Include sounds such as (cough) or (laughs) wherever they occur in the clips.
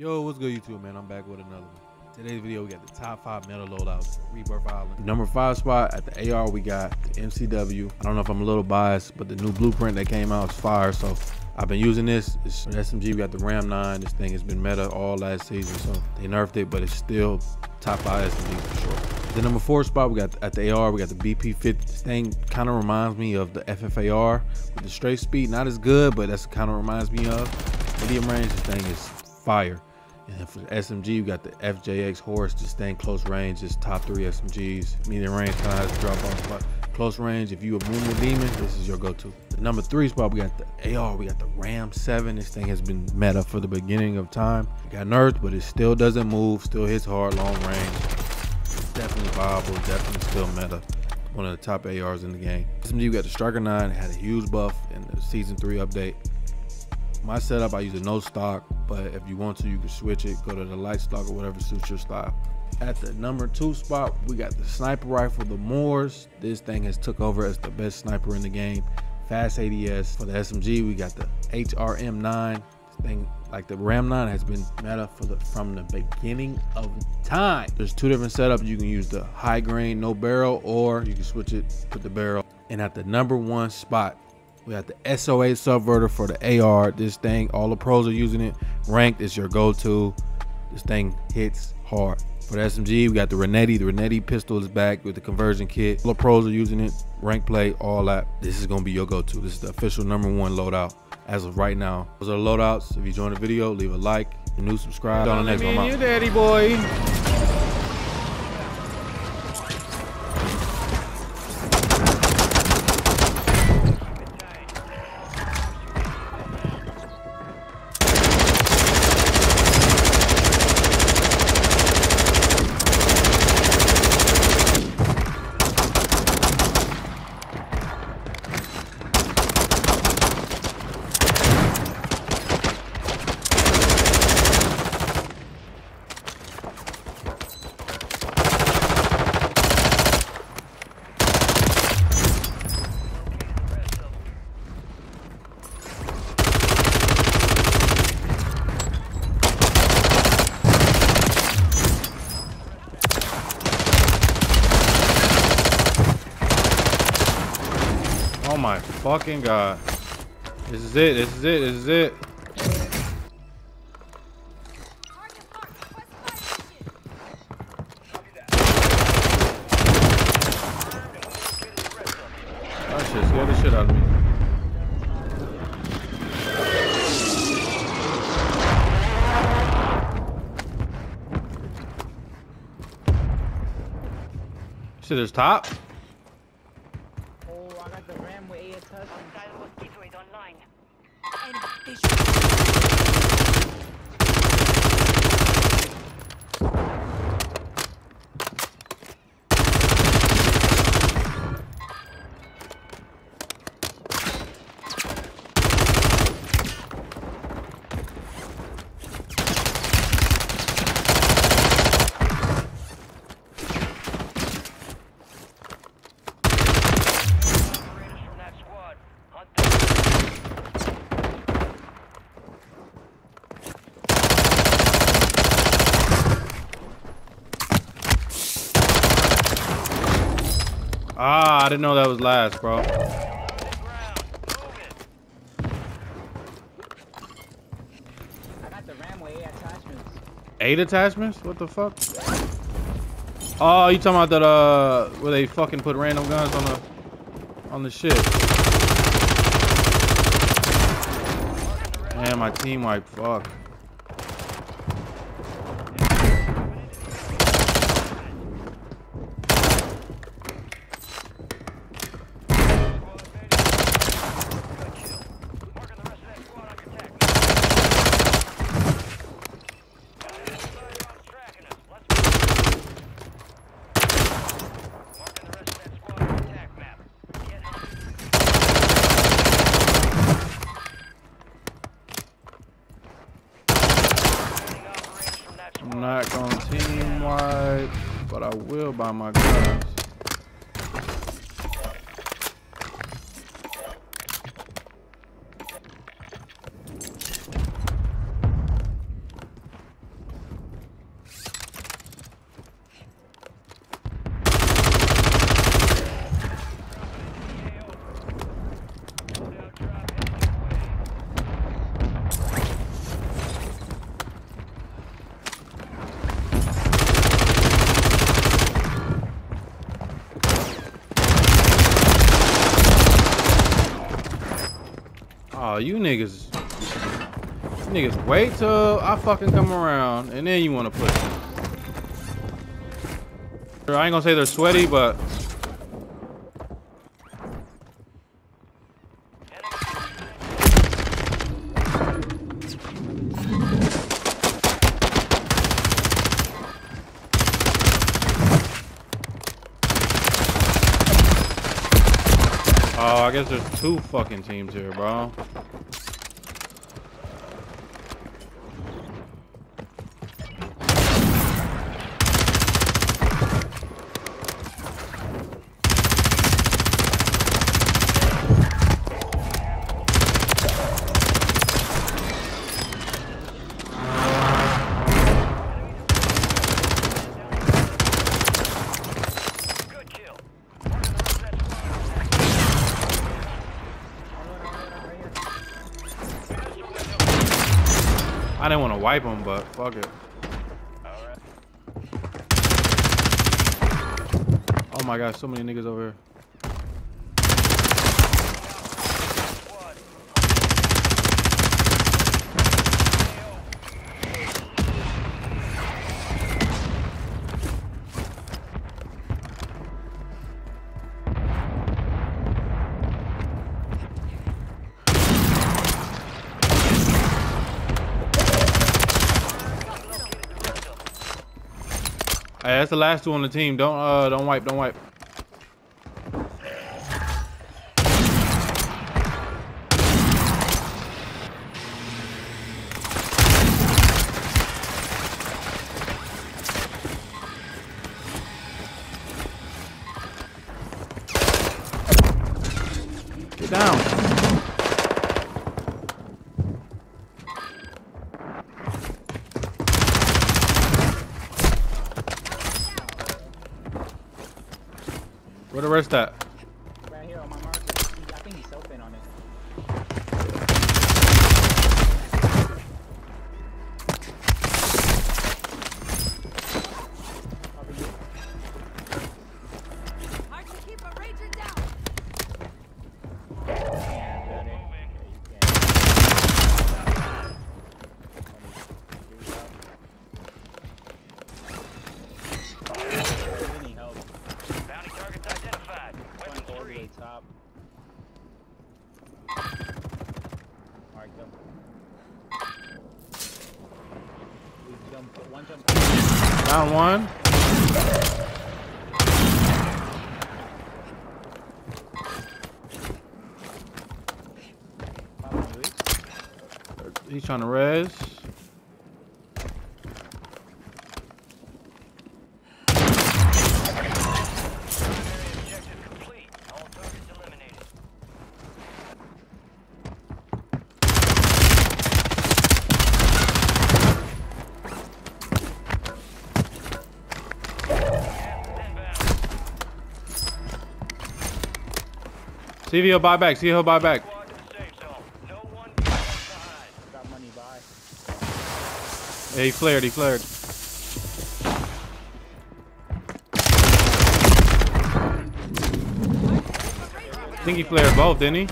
Yo, what's good, YouTube, man? I'm back with another one. Today's video, we got the top five meta loadouts Rebirth Island. Number five spot at the AR, we got the MCW. I don't know if I'm a little biased, but the new blueprint that came out is fire. So I've been using this. It's SMG. We got the Ram 9. This thing has been meta all last season, so they nerfed it, but it's still top five SMG for sure. The number four spot, we got at the AR, we got the BP50. This thing kind of reminds me of the FFAR with the straight speed. Not as good, but that's kind of reminds me of. Medium range, this thing is fire. And for SMG, you got the FJX Horus, just staying close range, just top three SMGs. Medium range of drop off, but close range, if you a Moon Demon, this is your go-to. The number three spot, we got the AR, we got the Ram 7. This thing has been meta for the beginning of time. It got nerfed, but it still doesn't move, still hits hard, long range. Definitely viable, definitely still meta. One of the top ARs in the game. SMG, we got the Striker 9, had a huge buff in the Season 3 update. My setup, I use a no stock, but if you want to, you can switch it. Go to the light stock or whatever suits your style. At the number two spot, we got the sniper rifle, the MORS. This thing has took over as the best sniper in the game. Fast ADS. For the SMG, we got the HRM9. This thing, like the Ram 9, has been meta for the from the beginning of time. There's two different setups. You can use the high grain, no barrel, or you can switch it, put the barrel. And at the number one spot, we got the SOA subverter for the AR. This thing, all the pros are using it. Ranked is your go-to. This thing hits hard. For the SMG, we got the Renetti. The Renetti pistol is back with the conversion kit. All the pros are using it. Rank play, all that. This is gonna be your go-to. This is the official number one loadout as of right now. Those are the loadouts. If you join the video, leave a like. If new, subscribe. On the next one. You daddy boy. Oh my fucking god. This is it. This is it. This is it. That shit scared the shit out of me. Shit is top. Oh, I got the ram with eight touch. Hostile mosquito is online. Operators Ah, I didn't know that was last, bro. Eight attachments. What the fuck? Oh, you talking about that uh where they fucking put random guns on the on the shit. Man, my team wipe, fuck. Marking the rest of that squad on your attack map. Firearms tracking us. Let's move. Marking the rest of that squad on your attack map. Get hunting. Sending operators from that I'm squad. Not gonna team wipe, but I will buy my guns. Oh, you niggas. You niggas wait till I fucking come around and then you want to push. I ain't gonna say they're sweaty, but Oh, I guess there's two fucking teams here, bro. I didn't want to wipe them, but fuck it. Oh my god, so many niggas over here. Hey, that's the last two on the team. Don't uh, don't wipe, don't wipe. Where the rest at? Down one. He's trying to res. See if he'll buy back. See if he'll buy back. Yeah, he flared. He flared. I think he flared both, didn't he?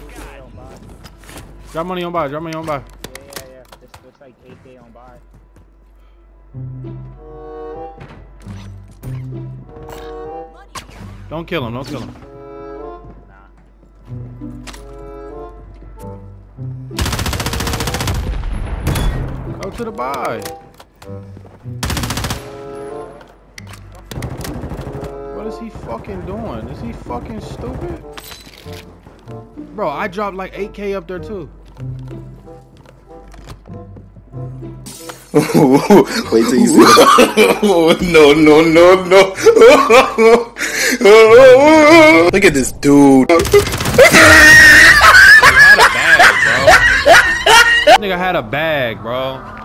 Drop money on buy. Drop money on buy. Yeah, yeah, yeah. This looks like 8K on buy. Don't kill him. Don't kill him. Go to the buy. What is he fucking doing? Is he fucking stupid? Bro, I dropped like 8k up there too. (laughs) Wait till you see that. (laughs) no, no, no, no. (laughs) Look at this dude. Nigga had a bag, bro.